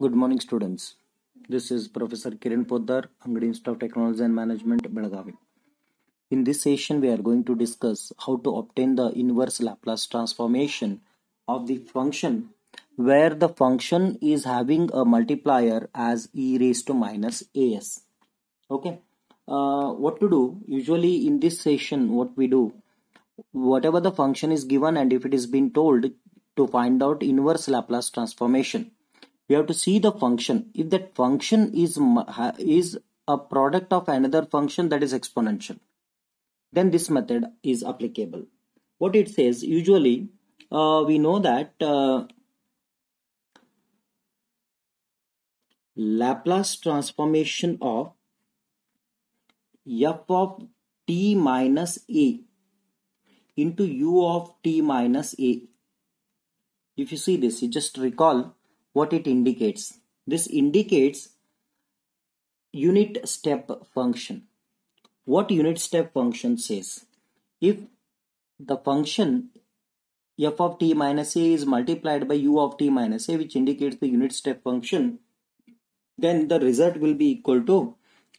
Good morning, students. This is Professor Kiran Potadar, Angadi Institute of Technology and Management, Belagavi. In this session, we are going to discuss how to obtain the inverse Laplace transformation of the function where the function is having a multiplier as e raised to minus as. Okay. Uh, what to do? Usually in this session, what we do, whatever the function is given and if it is been told to find out inverse Laplace transformation, we have to see the function. If that function is is a product of another function that is exponential, then this method is applicable. What it says, usually uh, we know that uh, Laplace transformation of f of t minus a into u of t minus a. If you see this, you just recall what it indicates. This indicates unit step function. What unit step function says? If the function f of t minus a is multiplied by u of t minus a which indicates the unit step function then the result will be equal to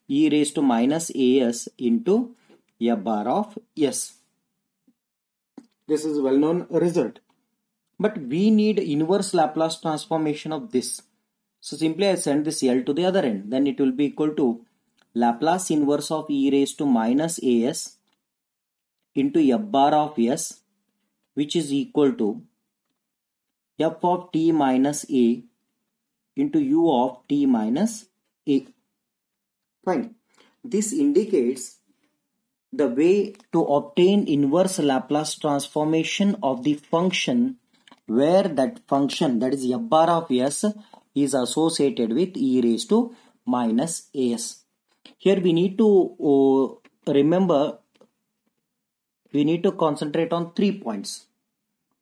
e raised to minus as into a bar of s. This is well known result. But we need inverse Laplace transformation of this. So simply I send this L to the other end. Then it will be equal to Laplace inverse of e raised to minus as into f bar of s which is equal to f of t minus a into u of t minus a. Fine. This indicates the way to obtain inverse Laplace transformation of the function where that function that is f bar of s is associated with e raised to minus as. Here we need to uh, remember we need to concentrate on three points.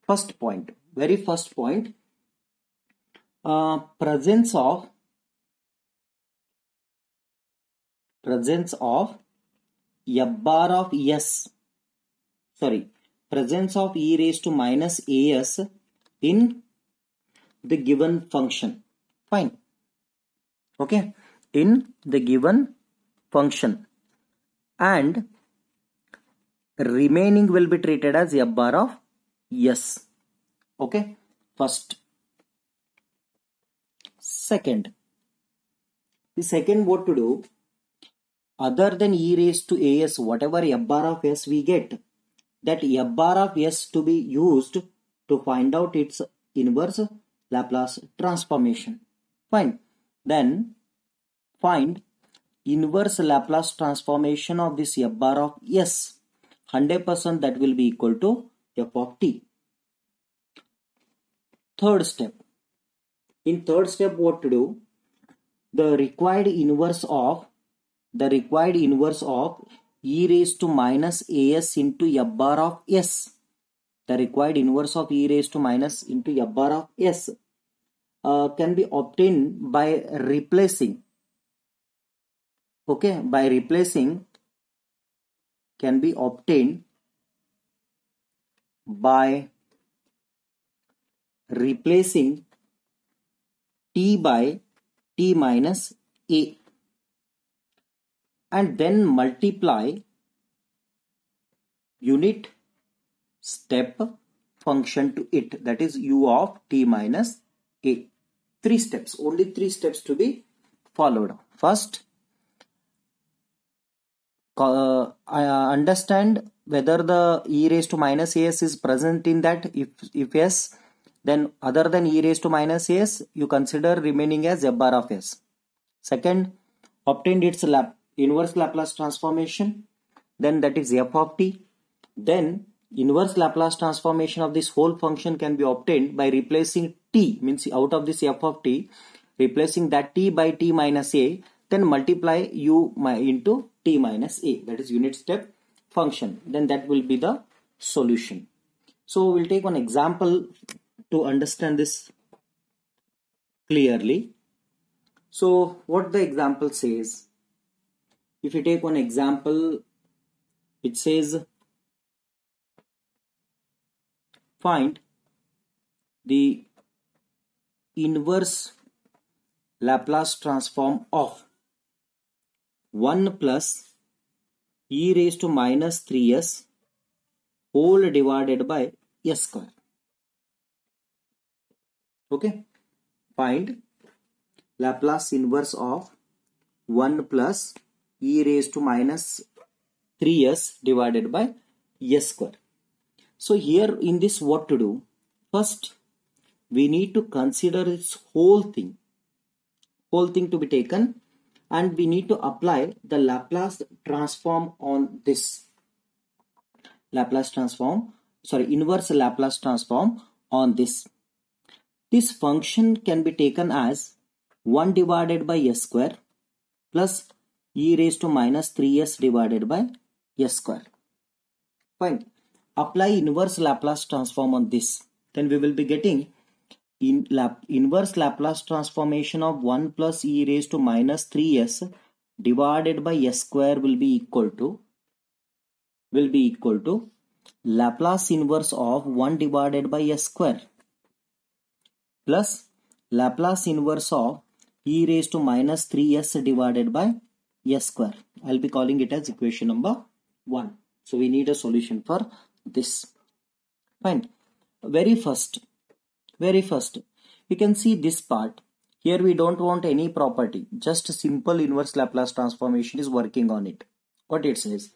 First point, very first point, uh, presence of presence of f bar of s sorry presence of e raised to minus as in the given function. Fine. Okay? In the given function. And remaining will be treated as f bar of s. Okay? First. Second. The second what to do other than e raised to as whatever f bar of s we get that f bar of s to be used to find out its inverse Laplace transformation. Fine. Then find inverse Laplace transformation of this f bar of s. 100% that will be equal to f of t. Third step. In third step what to do? The required inverse of the required inverse of e raised to minus as into f bar of s the required inverse of e raised to minus into f bar of s uh, can be obtained by replacing okay by replacing can be obtained by replacing t by t minus a and then multiply unit step function to it that is u of t minus a. Three steps, only three steps to be followed. First, uh, I understand whether the e raised to minus as is present in that. If, if yes, then other than e raised to minus as, you consider remaining as bar of s. Second, obtained its lap, inverse Laplace transformation, then that is f of t. Then inverse Laplace transformation of this whole function can be obtained by replacing t means out of this f of t replacing that t by t minus a then multiply u into t minus a. That is unit step function. Then that will be the solution. So we'll take one example to understand this clearly. So what the example says? If you take one example it says find the inverse Laplace transform of 1 plus e raised to minus 3s whole divided by s square. Okay. Find Laplace inverse of 1 plus e raised to minus 3s divided by s square. So here in this what to do? First we need to consider this whole thing. Whole thing to be taken and we need to apply the Laplace transform on this. Laplace transform, sorry, inverse Laplace transform on this. This function can be taken as 1 divided by s square plus e raised to minus 3s divided by s square. Fine. Apply inverse Laplace transform on this. Then we will be getting in lap inverse Laplace transformation of 1 plus e raised to minus 3s divided by s square will be equal to will be equal to Laplace inverse of 1 divided by s square plus Laplace inverse of e raised to minus 3s divided by s square. I'll be calling it as equation number 1. So we need a solution for this. Fine. Very first, very first, we can see this part. Here we don't want any property. Just simple inverse Laplace transformation is working on it. What it says.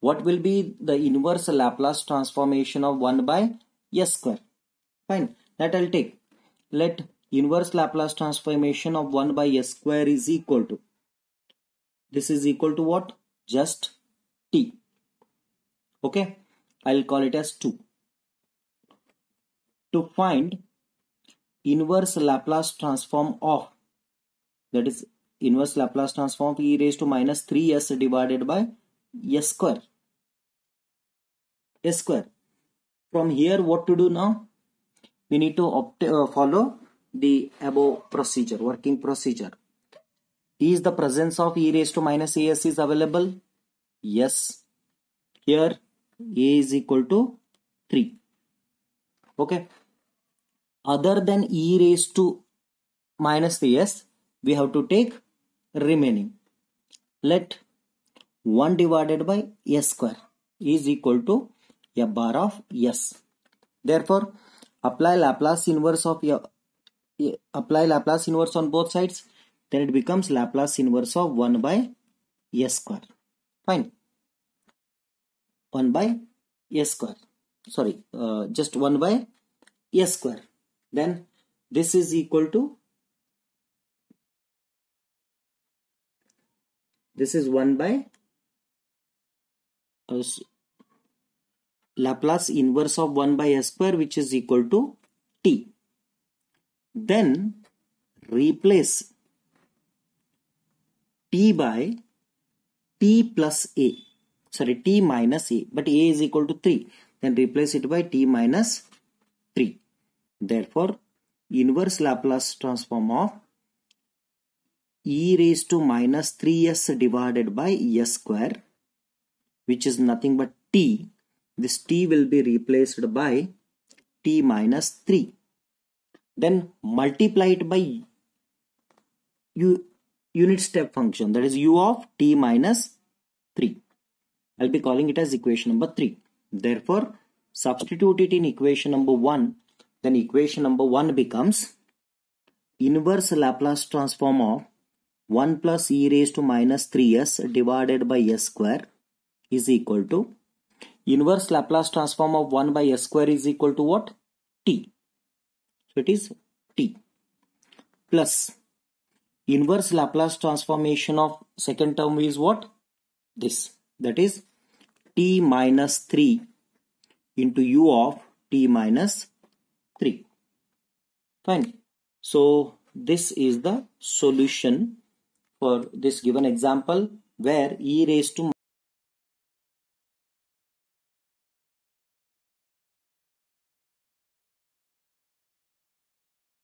What will be the inverse Laplace transformation of 1 by s square? Fine. That I'll take let inverse Laplace transformation of 1 by s square is equal to this is equal to what just t okay I'll call it as 2 to find inverse Laplace transform of that is inverse Laplace transform of e raised to minus 3s divided by s square s square from here what to do now we need to uh, follow the above procedure, working procedure. Is the presence of e raised to minus as is available? Yes. Here a is equal to 3. Okay. Other than e raised to minus as, we have to take remaining. Let 1 divided by s square is equal to a bar of s. Therefore, apply Laplace inverse of a apply Laplace inverse on both sides then it becomes Laplace inverse of 1 by s square fine 1 by a square. Sorry uh, just 1 by a square. Then this is equal to this is 1 by uh, Laplace inverse of 1 by a square which is equal to t. Then replace t by t plus a sorry t minus a but a is equal to 3 then replace it by t minus 3 therefore inverse Laplace transform of e raised to minus 3s divided by s square which is nothing but t. This t will be replaced by t minus 3 then multiply it by u unit step function. That is u of t minus 3 I'll be calling it as equation number 3 therefore substitute it in equation number 1 then equation number 1 becomes inverse Laplace transform of 1 plus e raised to minus 3s divided by s square is equal to inverse Laplace transform of 1 by s square is equal to what? t. So it is t plus inverse Laplace transformation of second term is what? This. That is t minus 3 into u of t minus 3. Fine. So this is the solution for this given example where e raised to